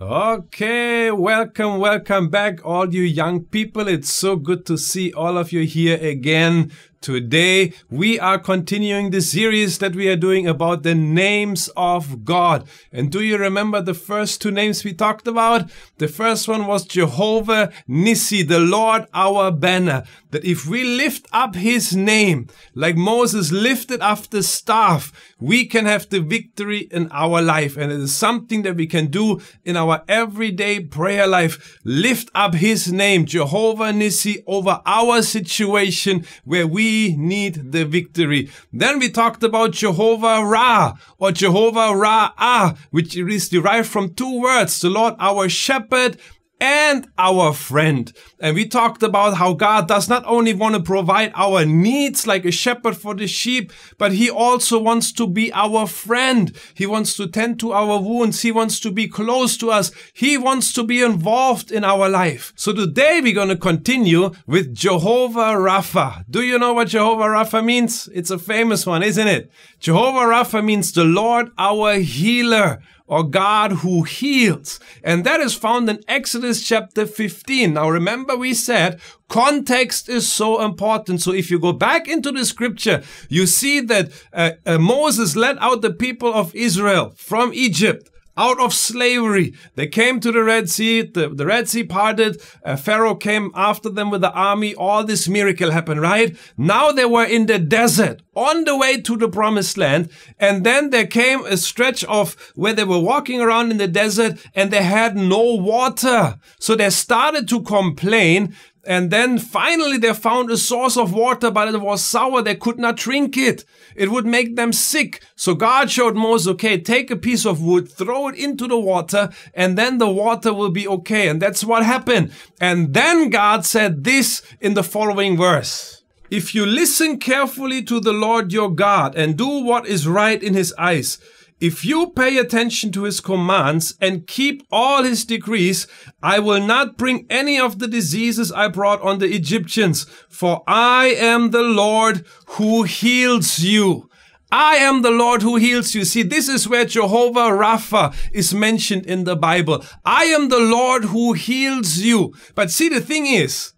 Okay, welcome, welcome back, all you young people. It's so good to see all of you here again. Today, we are continuing the series that we are doing about the names of God. And do you remember the first two names we talked about? The first one was Jehovah Nissi, the Lord our banner. That if we lift up his name, like Moses lifted up the staff, we can have the victory in our life. And it is something that we can do in our everyday prayer life. Lift up his name, Jehovah Nissi, over our situation where we need the victory. Then we talked about Jehovah Ra or Jehovah Ra, which is derived from two words, the Lord our shepherd and our friend. And we talked about how God does not only want to provide our needs like a shepherd for the sheep, but he also wants to be our friend. He wants to tend to our wounds. He wants to be close to us. He wants to be involved in our life. So today we're going to continue with Jehovah Rapha. Do you know what Jehovah Rapha means? It's a famous one, isn't it? Jehovah Rapha means the Lord our healer or God who heals. And that is found in Exodus chapter 15. Now remember we said context is so important. So if you go back into the scripture, you see that uh, uh, Moses led out the people of Israel from Egypt out of slavery. They came to the Red Sea. The, the Red Sea parted. Uh, Pharaoh came after them with the army. All this miracle happened, right? Now they were in the desert on the way to the promised land. And then there came a stretch of where they were walking around in the desert and they had no water. So they started to complain and then finally they found a source of water, but it was sour. They could not drink it. It would make them sick. So God showed Moses, okay, take a piece of wood, throw it into the water, and then the water will be okay. And that's what happened. And then God said this in the following verse. If you listen carefully to the Lord your God and do what is right in his eyes, if you pay attention to his commands and keep all his decrees, I will not bring any of the diseases I brought on the Egyptians, for I am the Lord who heals you. I am the Lord who heals you. See, this is where Jehovah Rapha is mentioned in the Bible. I am the Lord who heals you. But see, the thing is,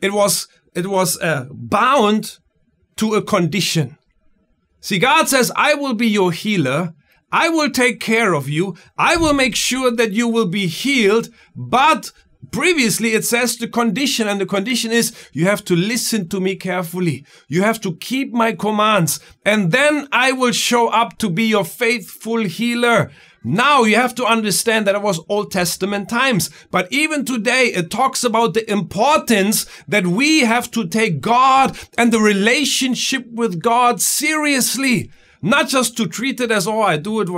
it was, it was uh, bound to a condition. See, God says, I will be your healer, I will take care of you. I will make sure that you will be healed. But previously it says the condition and the condition is you have to listen to me carefully. You have to keep my commands and then I will show up to be your faithful healer. Now you have to understand that it was Old Testament times. But even today, it talks about the importance that we have to take God and the relationship with God seriously. Not just to treat it as, oh, I do it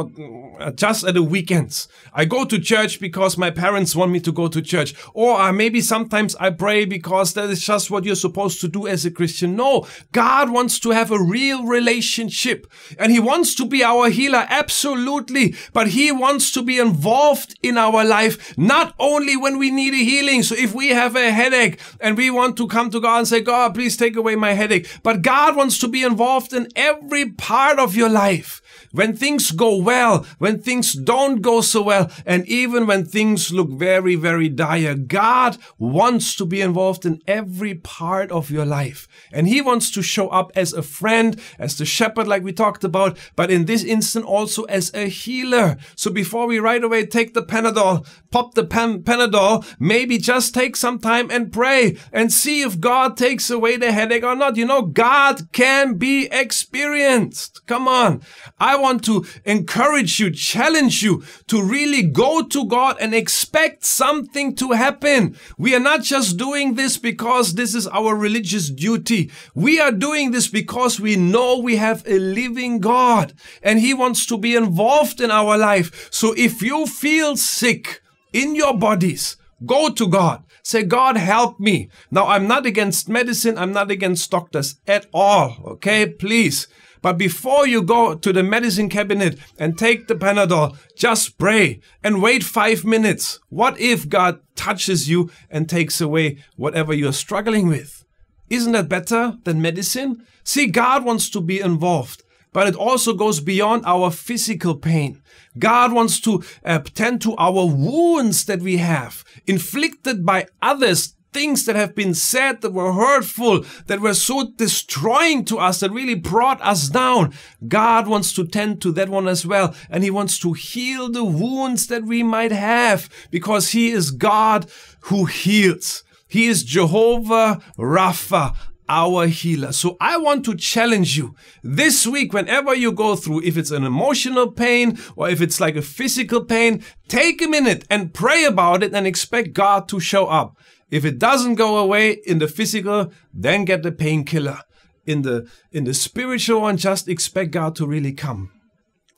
uh, just at the weekends. I go to church because my parents want me to go to church. Or uh, maybe sometimes I pray because that is just what you're supposed to do as a Christian. No, God wants to have a real relationship and He wants to be our healer. Absolutely. But He wants to be involved in our life, not only when we need a healing. So if we have a headache and we want to come to God and say, God, please take away my headache. But God wants to be involved in every part of of your life when things go well, when things don't go so well, and even when things look very, very dire, God wants to be involved in every part of your life. And He wants to show up as a friend, as the shepherd, like we talked about, but in this instant also as a healer. So before we right away take the Panadol, pop the pen- Panadol, maybe just take some time and pray and see if God takes away the headache or not. You know, God can be experienced. Come on. I want to encourage you, challenge you to really go to God and expect something to happen. We are not just doing this because this is our religious duty. We are doing this because we know we have a living God and He wants to be involved in our life. So if you feel sick in your bodies, go to God. Say, God, help me. Now, I'm not against medicine. I'm not against doctors at all. Okay. Please but before you go to the medicine cabinet and take the Panadol, just pray and wait five minutes. What if God touches you and takes away whatever you're struggling with? Isn't that better than medicine? See, God wants to be involved. but it also goes beyond our physical pain. God wants to uh, tend to our wounds that we have inflicted by others things that have been said that were hurtful, that were so destroying to us, that really brought us down. God wants to tend to that one as well. And He wants to heal the wounds that we might have because He is God who heals. He is Jehovah Rapha, our healer. So I want to challenge you this week, whenever you go through, if it's an emotional pain or if it's like a physical pain, take a minute and pray about it and expect God to show up. If it doesn't go away in the physical, then get the painkiller. In the in the spiritual one, just expect God to really come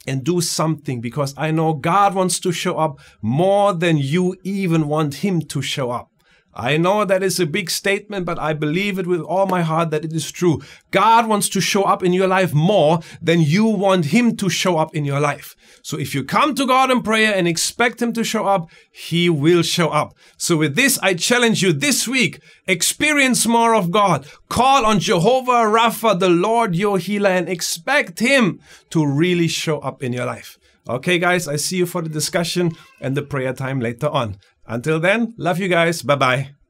and do something because I know God wants to show up more than you even want him to show up. I know that is a big statement, but I believe it with all my heart that it is true. God wants to show up in your life more than you want Him to show up in your life. So if you come to God in prayer and expect Him to show up, He will show up. So with this, I challenge you this week, experience more of God. Call on Jehovah Rapha, the Lord your healer, and expect Him to really show up in your life. Okay, guys, I see you for the discussion and the prayer time later on. Until then, love you guys. Bye bye.